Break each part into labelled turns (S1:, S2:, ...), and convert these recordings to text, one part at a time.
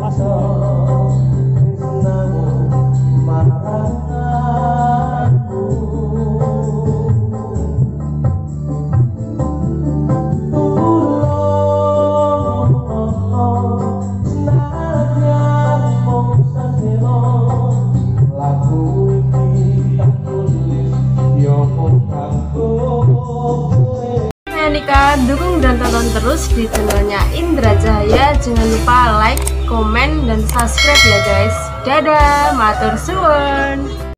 S1: Para Nika dukung dan tonton terus di channelnya Indra Jaya jangan lupa like, komen, dan subscribe ya guys. Dadah matur suwun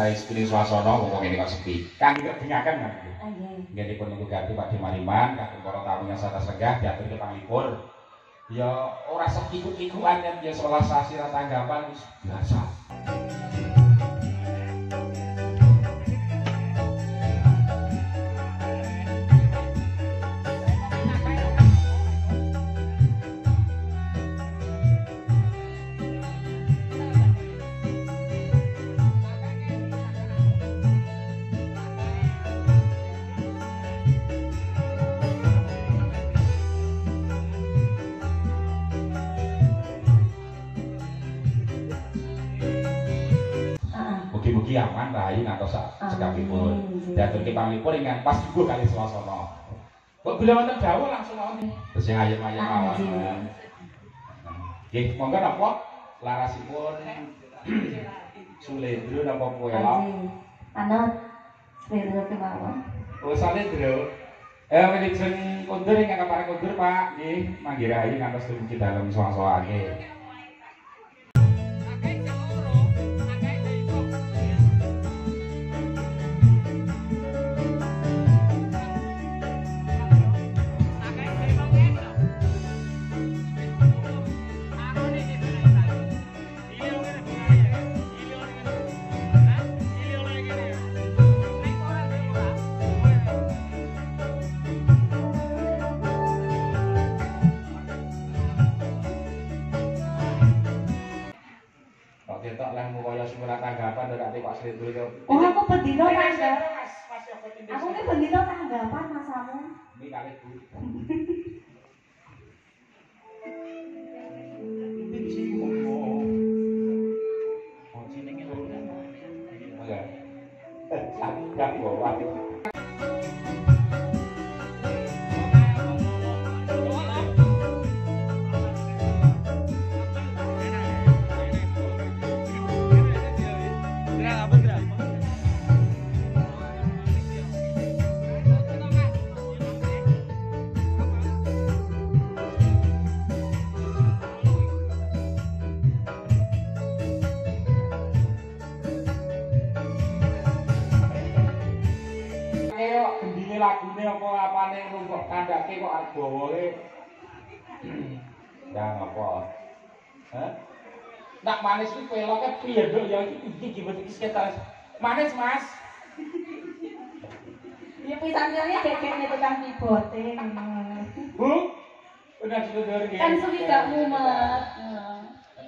S2: utawi spiri swasana wong ngene kok sepi. Kangge kebenyakan kan. Nggih dipun nunggu ganti Pak Dimariman kagem para tamu yang satas regah diatur ke panglipur. Ya ora sekikut-kikuan yen ya 11 sasi tanggapan biasa. Aman rahayu ngantos sak cekapipun. Diatur ke panglipur ingkang pas juga kali swasana. Kok bila wonten dawuh langsung mawon. Terus sing ayem-ayem mawon. Nggih, monggo napa larasipun Sulendro napa Kuelok?
S3: Anut Slendro kemawon.
S2: Oh, Salendro. Eh, manajemen kundur ingkang kepareng kundur, Pak. Nggih, manggi rahayu ngantos dumugi dalem swasana Kok tentang koyo semana tanggapan dak ati Pak Sri Dulur.
S3: Oh aku bendino
S2: tanggapan.
S3: Aku ne bendino tanggapan masamu.
S2: Ini kali Bu. Ini. Oh jenenge lho. Enggak. Eh, tak tak bawa. Kandhake kok arep bawae. Ya ngapa? Hah? Nak manis iki peloke piye nduk ya iki iki gimana iki sekitar. Manis, Mas.
S3: Ya pisan-pisannya kekeknya tukang kibote.
S2: Bu. Udah sudah dari
S3: Kan suwi gak mumet.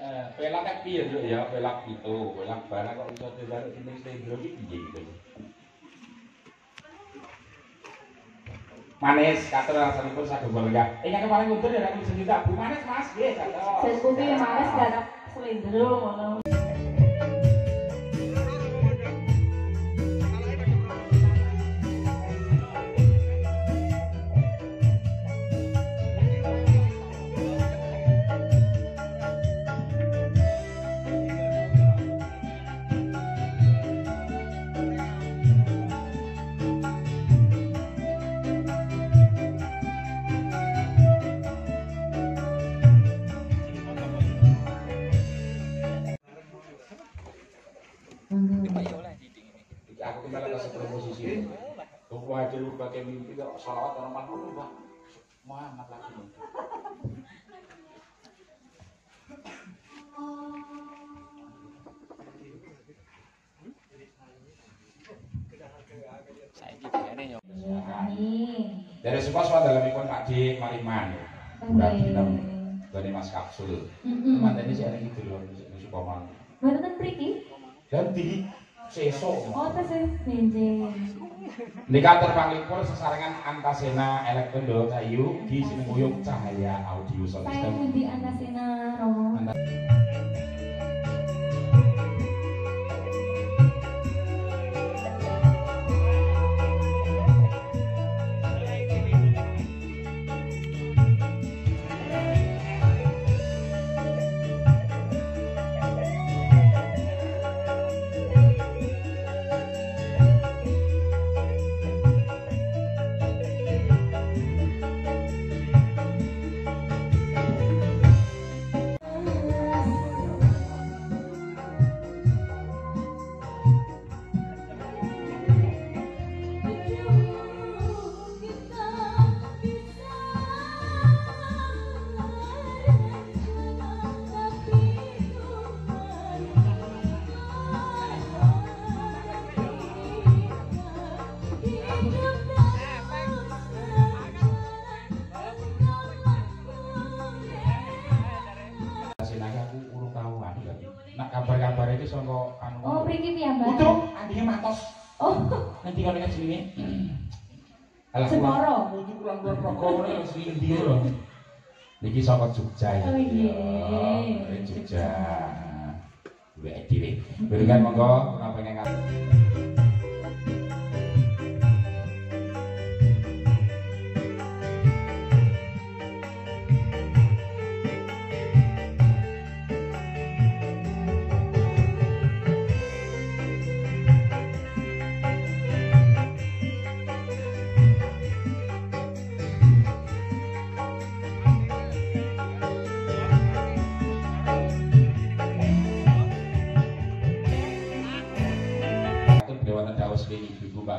S2: Eh, pelak kan piye nduk ya, pelak itu, pelak barang kok iso dilaruk sini iki piye gitu. Manis katur alasanipun saged lenggah ingkang kemarin ngundur ya nek sejuta Bu manis Mas. Nggih katur
S3: Jas putih manis gak ada selendro
S2: Pakai mimpi kok salawat orang mana lu Pak Muhammad lagi.
S3: Amin.
S2: Dari semua soal dalam ikon Pak D Mariman Bulan Bintang Dari Mas Kapsul. Teman ini sih ada gitu loh Ini Sukoman
S3: Mboten mriki?
S2: Ganti Sesok
S3: Oh, tesih benjing.
S2: Nika terpanglipur sesarengan Antasena Elektrondo Cahayu di Sinenguyung Cahaya Audio Sound
S3: Saya
S2: System.
S3: pundi Antasena Romo.
S2: Kalau ingat sini. Alah
S3: Jepara.
S2: Itu kurang kurang rokok ngono ya sing endi lho. Niki saka Jogja ya.
S3: Oh, iya.
S2: Jogja. Wek dhewe. Berikan monggo ora pengen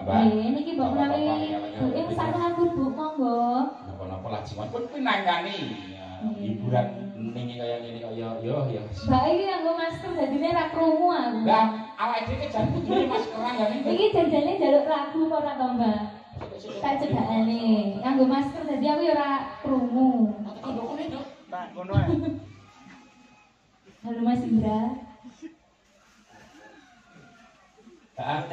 S2: Mbak Mbak.
S3: eh niki mbok menawi ing saranganku Bu monggo.
S2: Napa-napa jimat pun pinangani. Ya, Hiburan ningi kaya ngene kaya yo yo.
S3: Mbak iki nganggo masker dadine ra krungu aku.
S2: Lah awake dhewe jan kudune maskeran ya ning.
S3: Iki janjane njaluk lagu apa ora to, Mbak? Tak cedakane. Nganggo masker dadi aku ya ora krungu.
S2: Kondokone to.
S3: Halo Mas Indra. Ya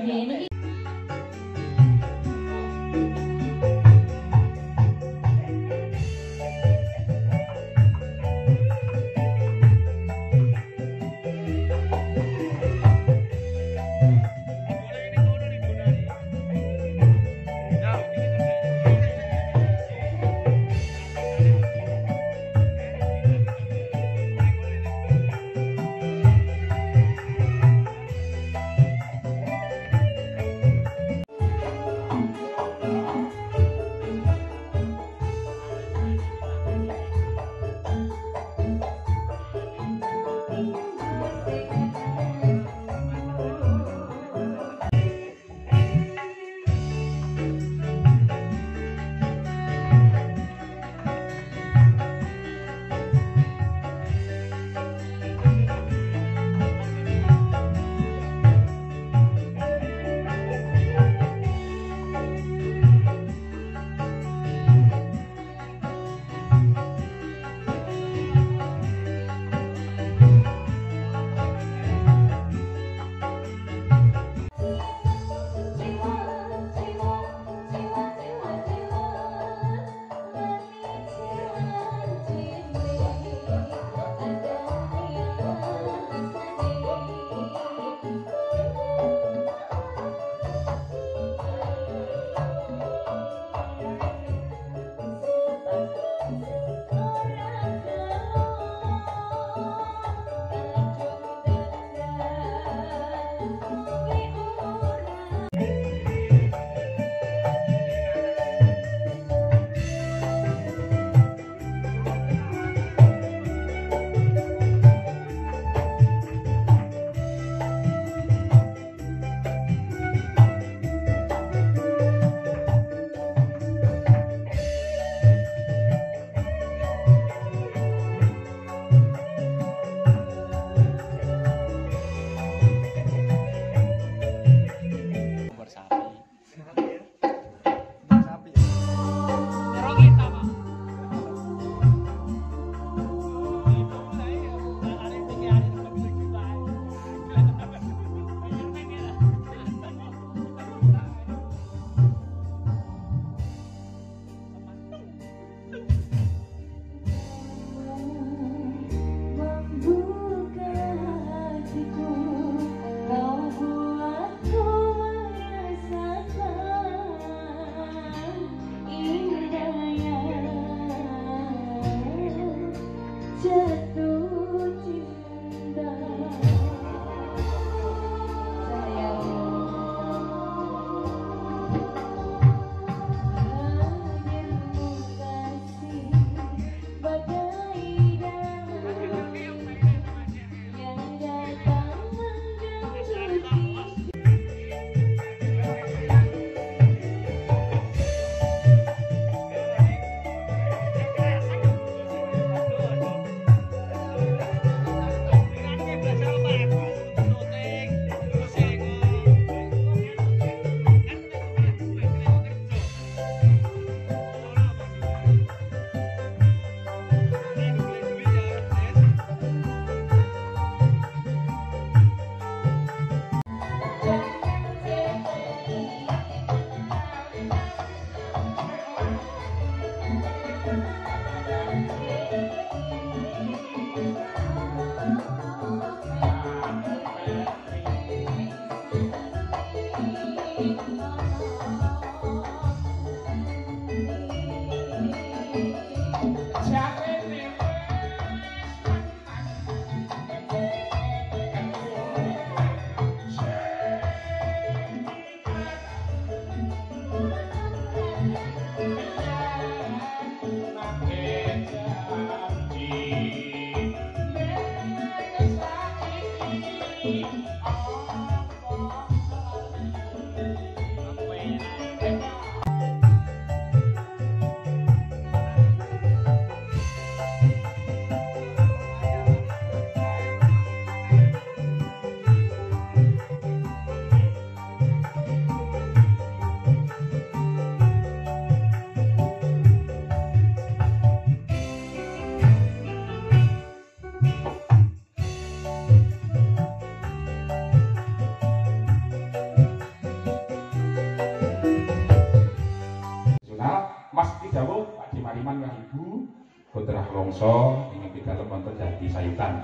S1: longso ingin kita lemon terjadi sayutan.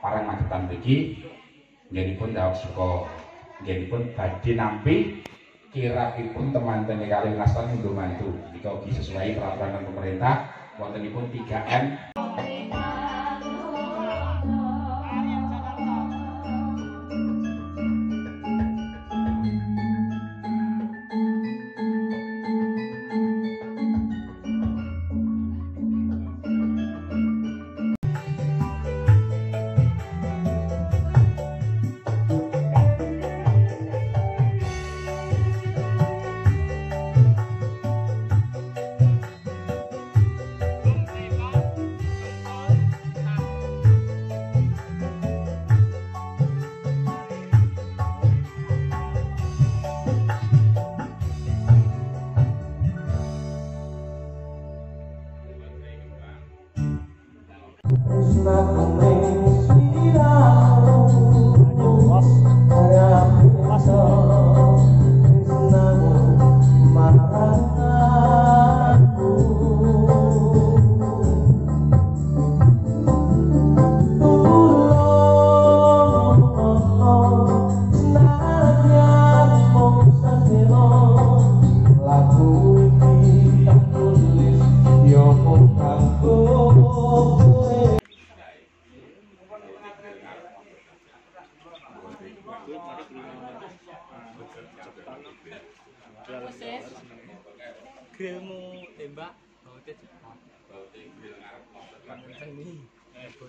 S1: Parang jadi pun dawak suko jadi pun badhe nampi pun teman-teman kali nastan untuk mantu. Jika sesuai peraturan pemerintah wontenipun 3M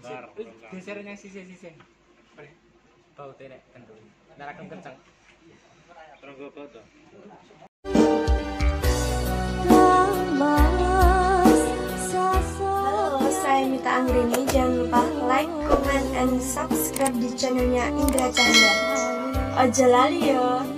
S4: geser yang sisi-sisi bautnya nek kentu narakan kenceng terus gue baut
S5: Halo, saya Mita Anggrini. Jangan lupa like, comment, and subscribe di channelnya Indra Chandra. Ojo lali yo.